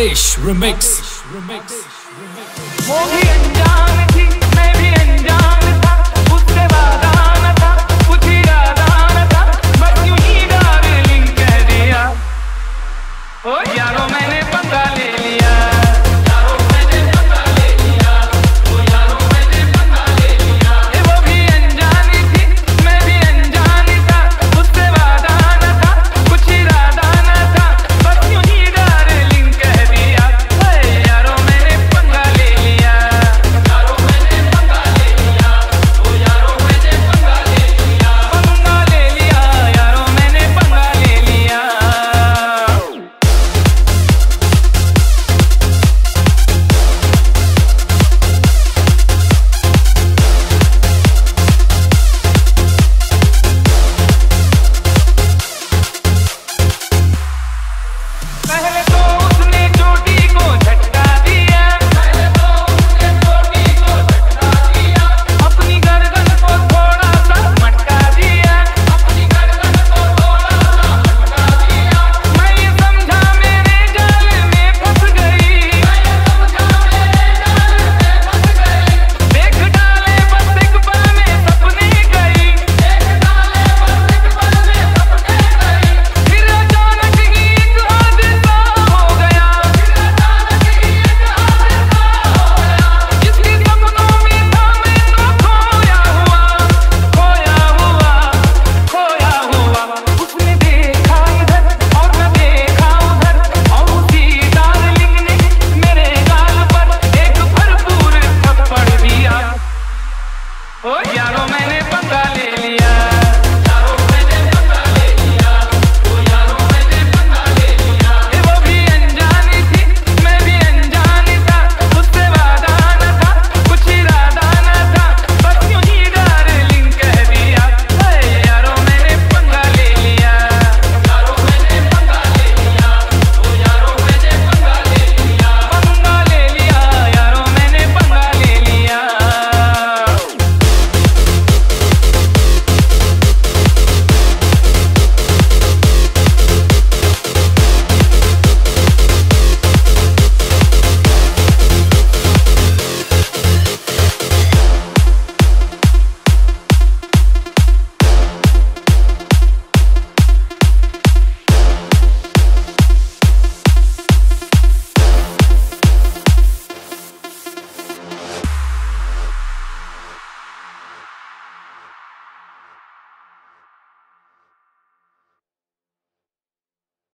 Remix. Ramesh Remix. Ramesh Remix. Ramesh Remix.